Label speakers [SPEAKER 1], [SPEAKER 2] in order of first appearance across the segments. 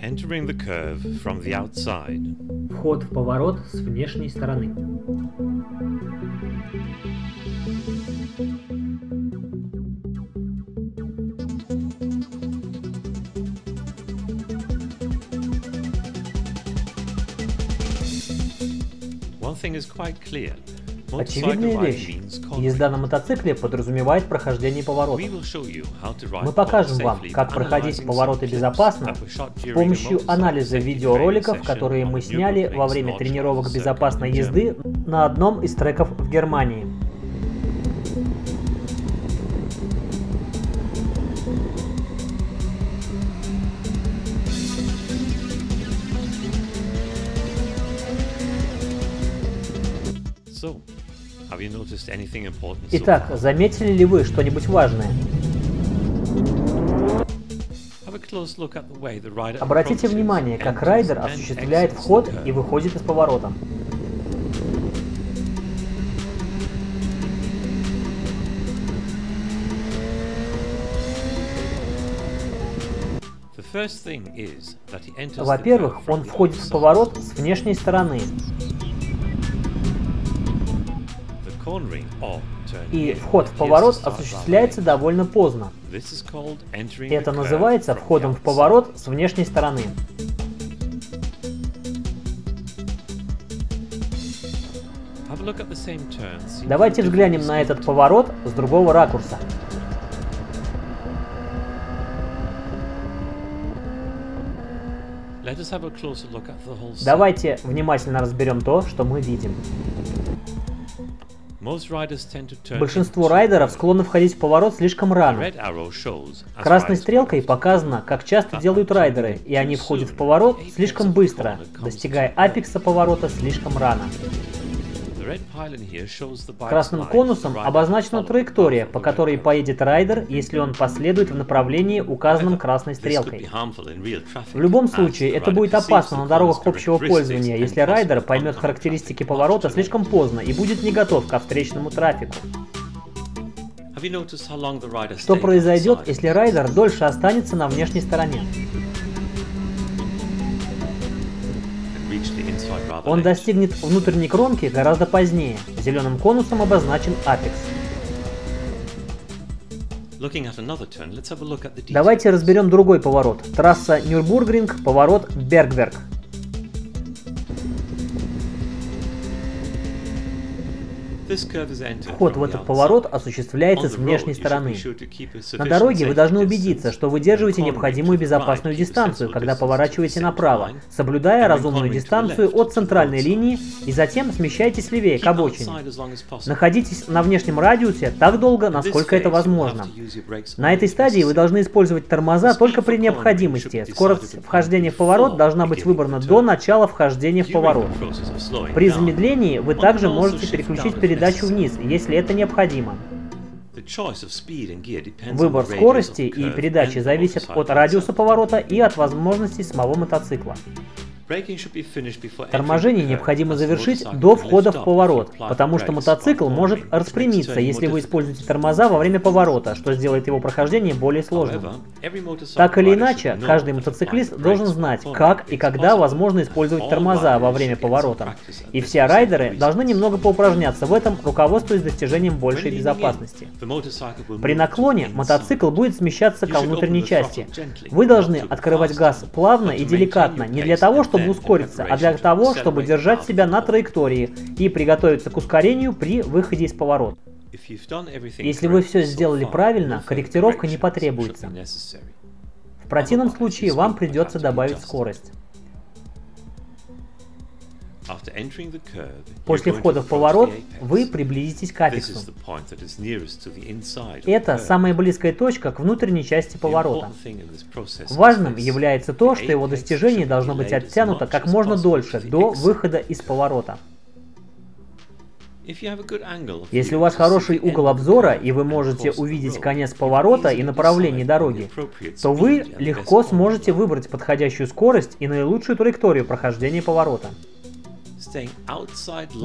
[SPEAKER 1] Entering the curve from the outside.
[SPEAKER 2] Вход в поворот с внешней стороны.
[SPEAKER 1] One thing is quite clear.
[SPEAKER 2] Очевидная вещь. Езда на мотоцикле подразумевает прохождение поворотов. Мы покажем вам, как проходить повороты безопасно с помощью анализа видеороликов, которые мы сняли во время тренировок безопасной езды на одном из треков в Германии. Итак, заметили ли вы что-нибудь важное? Обратите внимание, как райдер осуществляет вход и выходит из поворота. Во-первых, он входит в поворот с внешней стороны, и вход в поворот осуществляется довольно поздно. Это называется входом в поворот с внешней стороны. Давайте взглянем на этот поворот с другого ракурса. Давайте внимательно разберем то, что мы видим. Большинство райдеров склонны входить в поворот слишком рано. Красной стрелкой показано, как часто делают райдеры, и они входят в поворот слишком быстро, достигая апекса поворота слишком рано. Красным конусом обозначена траектория, по которой поедет райдер, если он последует в направлении, указанном красной стрелкой. В любом случае, это будет опасно на дорогах общего пользования, если райдер поймет характеристики поворота слишком поздно и будет не готов ко встречному трафику. Что произойдет, если райдер дольше останется на внешней стороне? Он достигнет внутренней кромки гораздо позднее. Зеленым конусом обозначен апекс. Давайте разберем другой поворот. Трасса Нюрбургринг, поворот Бергверк. Вход в этот поворот осуществляется с внешней стороны. На дороге вы должны убедиться, что выдерживаете необходимую безопасную дистанцию, когда поворачиваете направо, соблюдая разумную дистанцию от центральной линии и затем смещайтесь левее к обочине. Находитесь на внешнем радиусе так долго, насколько это возможно. На этой стадии вы должны использовать тормоза только при необходимости. Скорость вхождения в поворот должна быть выбрана до начала вхождения в поворот. При замедлении вы также можете переключить передачу передачу вниз, если это необходимо. Выбор скорости и передачи зависит от радиуса поворота и от возможностей самого мотоцикла. Торможение необходимо завершить до входа в поворот, потому что мотоцикл может распрямиться, если вы используете тормоза во время поворота, что сделает его прохождение более сложным. Так или иначе, каждый мотоциклист должен знать, как и когда возможно использовать тормоза во время поворота. И все райдеры должны немного поупражняться в этом, руководствуясь достижением большей безопасности. При наклоне мотоцикл будет смещаться ко внутренней части. Вы должны открывать газ плавно и деликатно, не для того, чтобы чтобы ускориться, а для того, чтобы держать себя на траектории и приготовиться к ускорению при выходе из поворота. Если вы все сделали правильно, корректировка не потребуется. В противном случае вам придется добавить скорость. После входа в поворот вы приблизитесь к апексу. Это самая близкая точка к внутренней части поворота. Важным является то, что его достижение должно быть оттянуто как можно дольше, до выхода из поворота. Если у вас хороший угол обзора и вы можете увидеть конец поворота и направление дороги, то вы легко сможете выбрать подходящую скорость и наилучшую траекторию прохождения поворота.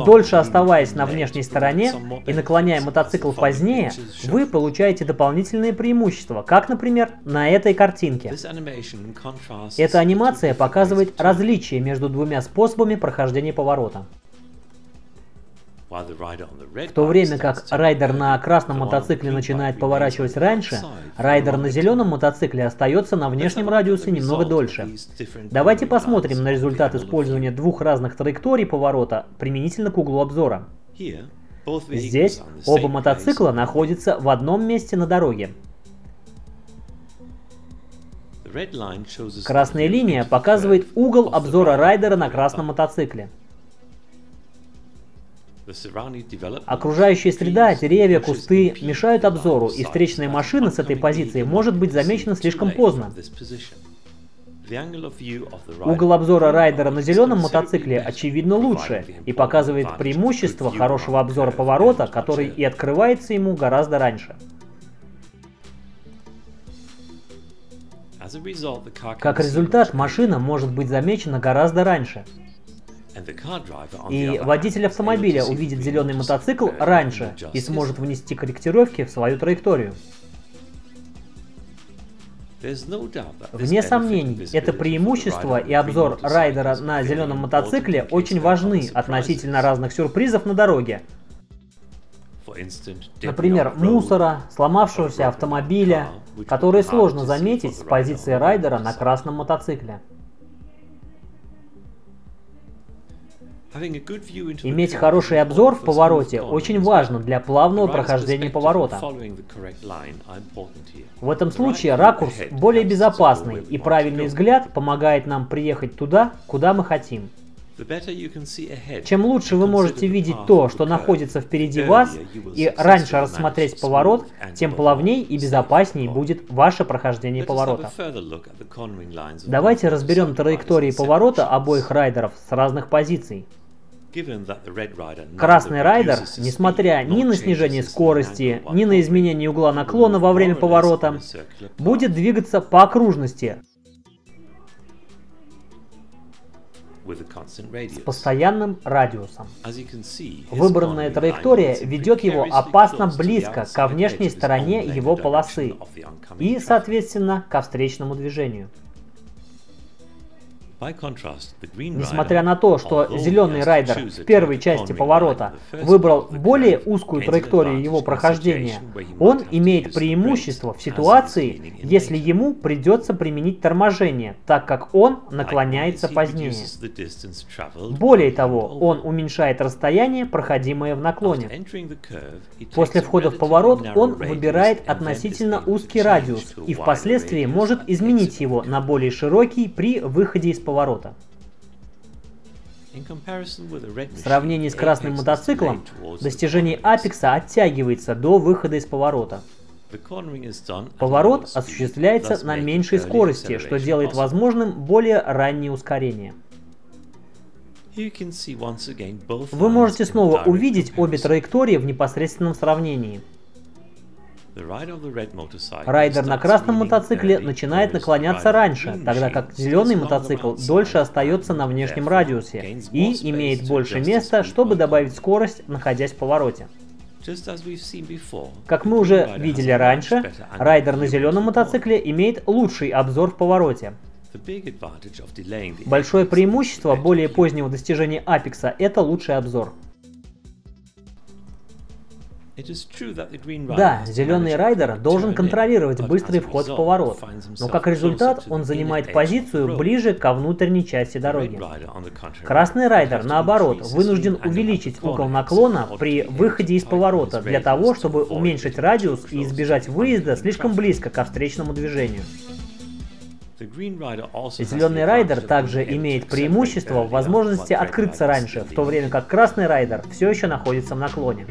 [SPEAKER 2] Дольше оставаясь на внешней стороне и наклоняя мотоцикл позднее, вы получаете дополнительные преимущества, как, например, на этой картинке. Эта анимация показывает различие между двумя способами прохождения поворота. В то время как райдер на красном мотоцикле начинает поворачивать раньше, райдер на зеленом мотоцикле остается на внешнем радиусе немного дольше. Давайте посмотрим на результат использования двух разных траекторий поворота применительно к углу обзора. Здесь оба мотоцикла находятся в одном месте на дороге. Красная линия показывает угол обзора райдера на красном мотоцикле. Окружающая среда, деревья, кусты мешают обзору, и встречная машина с этой позиции может быть замечена слишком поздно. Угол обзора райдера на зеленом мотоцикле очевидно лучше и показывает преимущество хорошего обзора поворота, который и открывается ему гораздо раньше. Как результат, машина может быть замечена гораздо раньше. И водитель автомобиля увидит зеленый мотоцикл раньше и сможет внести корректировки в свою траекторию. Вне сомнений, это преимущество и обзор райдера на зеленом мотоцикле очень важны относительно разных сюрпризов на дороге. Например, мусора, сломавшегося автомобиля, которые сложно заметить с позиции райдера на красном мотоцикле. Иметь хороший обзор в повороте очень важно для плавного прохождения поворота. В этом случае ракурс более безопасный, и правильный взгляд помогает нам приехать туда, куда мы хотим. Чем лучше вы можете видеть то, что находится впереди вас, и раньше рассмотреть поворот, тем плавней и безопасней будет ваше прохождение поворота. Давайте разберем траектории поворота обоих райдеров с разных позиций. Красный райдер, несмотря ни на снижение скорости, ни на изменение угла наклона во время поворота, будет двигаться по окружности с постоянным радиусом. Выбранная траектория ведет его опасно близко ко внешней стороне его полосы и, соответственно, ко встречному движению. Несмотря на то, что зеленый райдер в первой части поворота выбрал более узкую траекторию его прохождения, он имеет преимущество в ситуации, если ему придется применить торможение, так как он наклоняется позднее. Более того, он уменьшает расстояние, проходимое в наклоне. После входа в поворот он выбирает относительно узкий радиус и впоследствии может изменить его на более широкий при выходе из поворота. В сравнении с красным мотоциклом, достижение апекса оттягивается до выхода из поворота. Поворот осуществляется на меньшей скорости, что делает возможным более раннее ускорение. Вы можете снова увидеть обе траектории в непосредственном сравнении. Райдер на красном мотоцикле начинает наклоняться раньше, тогда как зеленый мотоцикл дольше остается на внешнем радиусе и имеет больше места, чтобы добавить скорость, находясь в повороте. Как мы уже видели раньше, райдер на зеленом мотоцикле имеет лучший обзор в повороте. Большое преимущество более позднего достижения апекса – это лучший обзор. Да, зеленый райдер должен контролировать быстрый вход в поворот, но как результат он занимает позицию ближе ко внутренней части дороги. Красный райдер, наоборот, вынужден увеличить угол наклона при выходе из поворота для того, чтобы уменьшить радиус и избежать выезда слишком близко ко встречному движению. Зеленый райдер также имеет преимущество в возможности открыться раньше, в то время как красный райдер все еще находится в наклоне.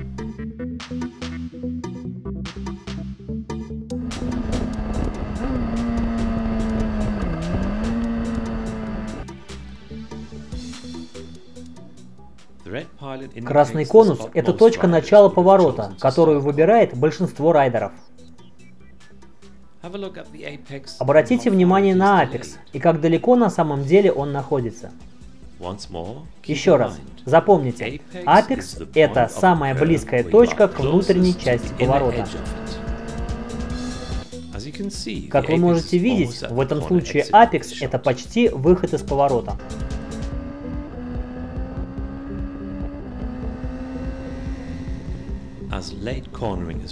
[SPEAKER 2] Красный конус – это точка начала поворота, которую выбирает большинство райдеров. Обратите внимание на апекс и как далеко на самом деле он находится. Еще раз, запомните, апекс – это самая близкая точка к внутренней части поворота. Как вы можете видеть, в этом случае апекс – это почти выход из поворота.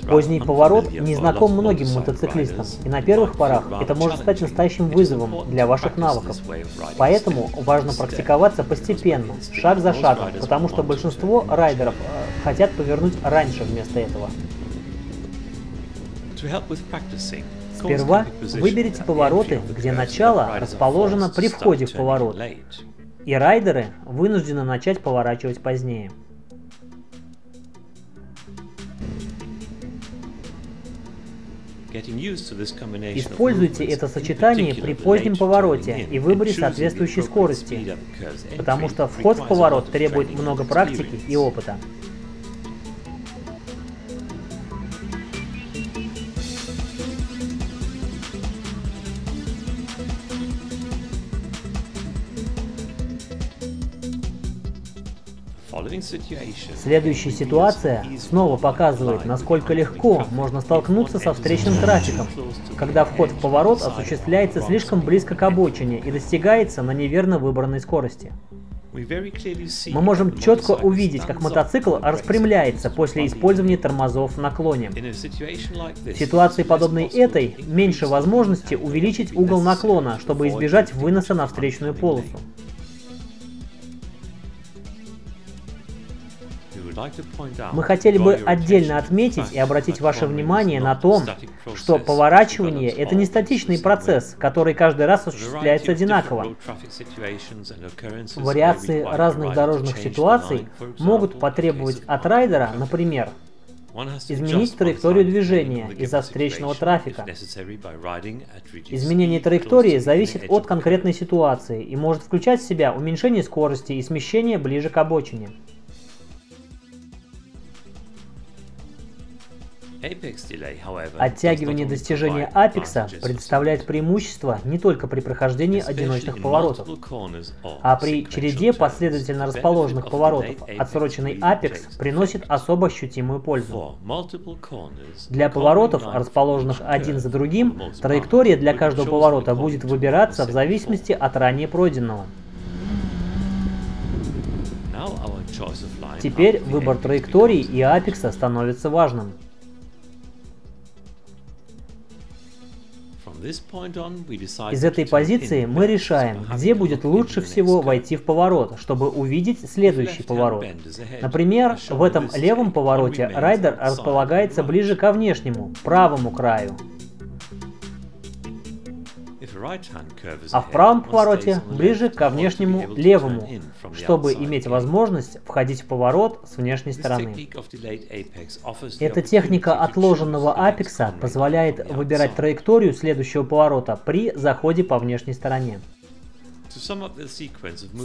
[SPEAKER 2] Поздний поворот не знаком многим мотоциклистам, и на первых порах это может стать настоящим вызовом для ваших навыков. Поэтому важно практиковаться постепенно, шаг за шагом, потому что большинство райдеров э, хотят повернуть раньше вместо этого. Сперва выберите повороты, где начало расположено при входе в поворот, и райдеры вынуждены начать поворачивать позднее. Используйте это сочетание при позднем повороте и выборе соответствующей скорости, потому что вход в поворот требует много практики и опыта. Следующая ситуация снова показывает, насколько легко можно столкнуться со встречным трафиком, когда вход в поворот осуществляется слишком близко к обочине и достигается на неверно выбранной скорости. Мы можем четко увидеть, как мотоцикл распрямляется после использования тормозов в наклоне. В ситуации, подобной этой, меньше возможности увеличить угол наклона, чтобы избежать выноса на встречную полосу. Мы хотели бы отдельно отметить и обратить ваше внимание на том, что поворачивание – это не статичный процесс, который каждый раз осуществляется одинаково. Вариации разных дорожных ситуаций могут потребовать от райдера, например, изменить траекторию движения из-за встречного трафика. Изменение траектории зависит от конкретной ситуации и может включать в себя уменьшение скорости и смещение ближе к обочине. Оттягивание достижения апекса представляет преимущество не только при прохождении одиночных поворотов, а при череде последовательно расположенных поворотов отсроченный апекс приносит особо ощутимую пользу. Для поворотов, расположенных один за другим, траектория для каждого поворота будет выбираться в зависимости от ранее пройденного. Теперь выбор траектории и апекса становится важным. Из этой позиции мы решаем, где будет лучше всего войти в поворот, чтобы увидеть следующий поворот. Например, в этом левом повороте райдер располагается ближе ко внешнему, правому краю. А в правом повороте ближе ко внешнему левому, чтобы иметь возможность входить в поворот с внешней стороны. Эта техника отложенного апекса позволяет выбирать траекторию следующего поворота при заходе по внешней стороне.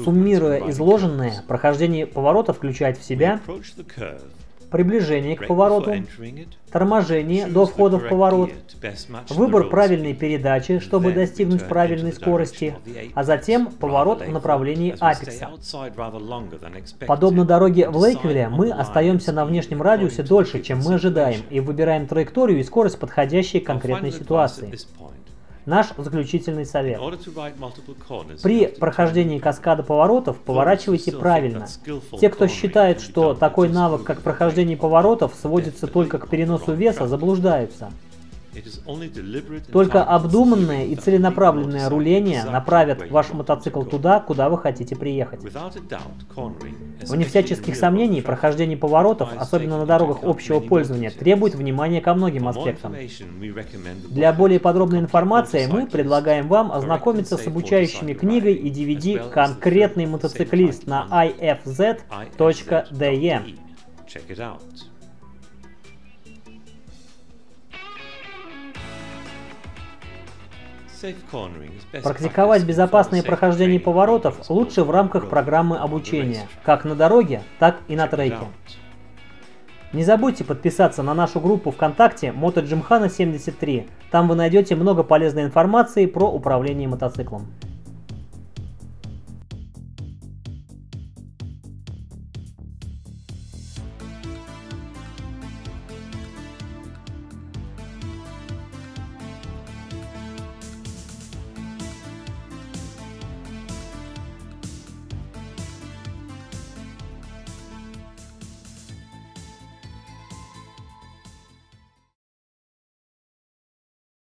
[SPEAKER 2] Суммируя изложенное, прохождение поворота включает в себя приближение к повороту, торможение до входа в поворот, выбор правильной передачи, чтобы достигнуть правильной скорости, а затем поворот в направлении апекса. Подобно дороге в Лейквилле, мы остаемся на внешнем радиусе дольше, чем мы ожидаем, и выбираем траекторию и скорость, подходящие к конкретной ситуации. Наш заключительный совет. При прохождении каскада поворотов поворачивайте правильно. Те, кто считает, что такой навык, как прохождение поворотов, сводится только к переносу веса, заблуждаются. Только обдуманное и целенаправленное руление направят ваш мотоцикл туда, куда вы хотите приехать. Вне всяческих сомнений, прохождение поворотов, особенно на дорогах общего пользования, требует внимания ко многим аспектам. Для более подробной информации мы предлагаем вам ознакомиться с обучающими книгой и DVD «Конкретный мотоциклист» на ifz.de. Практиковать безопасное прохождение поворотов лучше в рамках программы обучения, как на дороге, так и на треке. Не забудьте подписаться на нашу группу ВКонтакте MotoGymkhana73. Там вы найдете много полезной информации про управление мотоциклом.